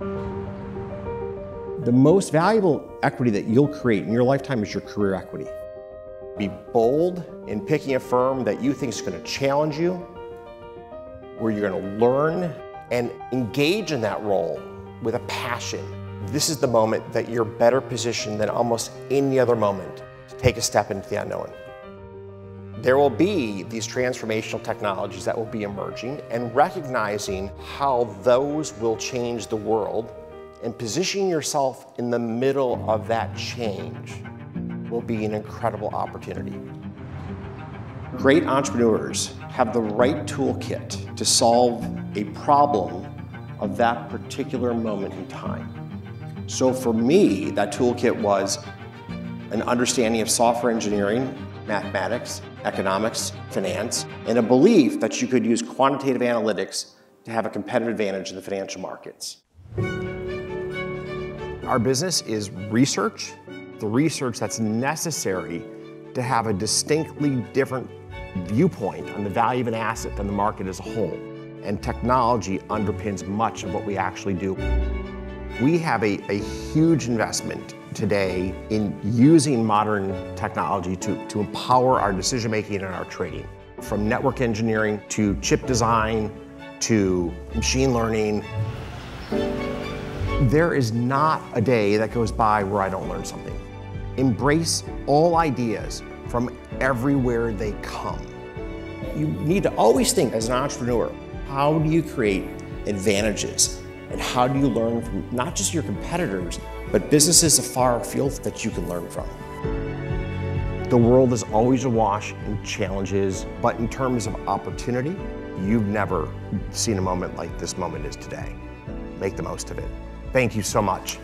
The most valuable equity that you'll create in your lifetime is your career equity. Be bold in picking a firm that you think is going to challenge you, where you're going to learn and engage in that role with a passion. This is the moment that you're better positioned than almost any other moment to take a step into the unknown. There will be these transformational technologies that will be emerging and recognizing how those will change the world and positioning yourself in the middle of that change will be an incredible opportunity. Great entrepreneurs have the right toolkit to solve a problem of that particular moment in time. So for me, that toolkit was an understanding of software engineering, mathematics, economics, finance, and a belief that you could use quantitative analytics to have a competitive advantage in the financial markets. Our business is research, the research that's necessary to have a distinctly different viewpoint on the value of an asset than the market as a whole. And technology underpins much of what we actually do. We have a, a huge investment today in using modern technology to, to empower our decision making and our trading. From network engineering to chip design to machine learning. There is not a day that goes by where I don't learn something. Embrace all ideas from everywhere they come. You need to always think as an entrepreneur, how do you create advantages? And how do you learn from not just your competitors, but businesses afar afield that you can learn from? The world is always awash in challenges, but in terms of opportunity, you've never seen a moment like this moment is today. Make the most of it. Thank you so much.